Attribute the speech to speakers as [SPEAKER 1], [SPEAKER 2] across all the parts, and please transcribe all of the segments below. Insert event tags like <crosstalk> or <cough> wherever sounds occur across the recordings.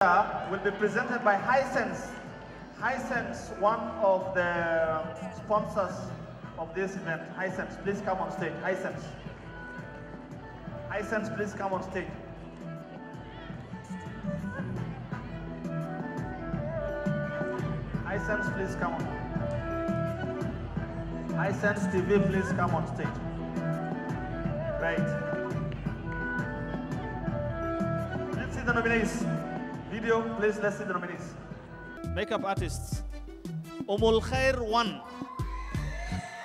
[SPEAKER 1] will be presented by Hisense. Hisense, one of the sponsors of this event. Hisense, please come on stage. Hisense. Hisense, please come on stage. Hisense, please come on. Hisense TV, please come on stage. Right. Let's see the nominees. Video, please, let's see the nominees. Makeup artists. Umul Khair 1.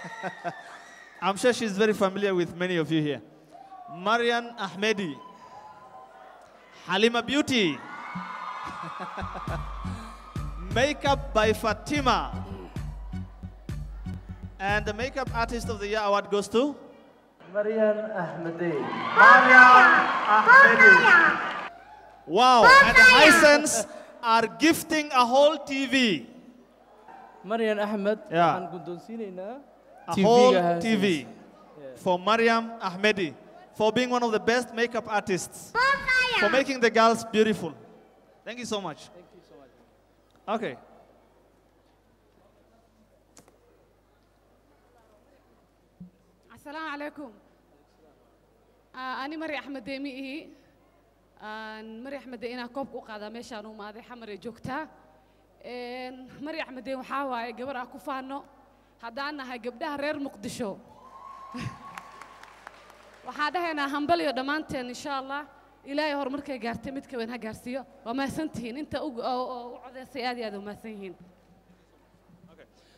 [SPEAKER 1] <laughs> I'm sure she's very familiar with many of you here. Maryan Ahmadey. Halima Beauty. <laughs> Makeup by Fatima. And the Makeup Artist of the Year award goes to
[SPEAKER 2] Maryan Ahmadey.
[SPEAKER 1] Maryan Ahmadey. Wow, and the Hisense are gifting a whole TV.
[SPEAKER 2] Marian Ahmed
[SPEAKER 1] Yeah. A whole TV for Maryan Ahmadey for being one of the best makeup artists. For making the girls beautiful. Thank you so much.
[SPEAKER 2] Thank you so much.
[SPEAKER 1] Okay.
[SPEAKER 3] asalaamu calaykum uh, ani mari axmed deemi ihi mari axmed de inaan koobka u qaadaa meeshaan u maaday xamar ee joogtaa mari axmed deen waxaa waaye gabar aan ku faano. Haddaan nahay gabdhaha reer muqdisho. <laughs> Waxaan dhahaynaa hambaliyo dhammaanteen insha allah ilaahay horumarkay gaartay mid kaban ha gaarsiiyo. Waa mahadsantihiin inta u codeysay aad iyo aad mahadsan yihiin.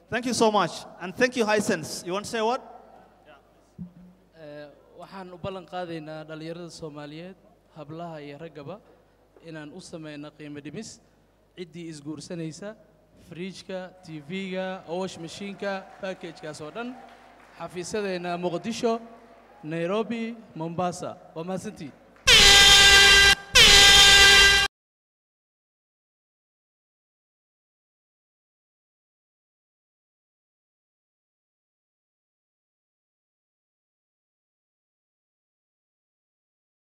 [SPEAKER 1] Thank you so much. And thank you, Hisense. You want to say what?
[SPEAKER 2] Eh, waxaan u ballan qaadaynaa dhallinyarada soomaaliyeed hablaha iyo raggaba inaan u sameyno qiimo dhimis. Ciddii isguursanaysa fridjka tv-ga owash mashiinka backagekaas oo dhan xafiisyadeenna muqdisho nairobi mombasa. Waa mahadsantihiin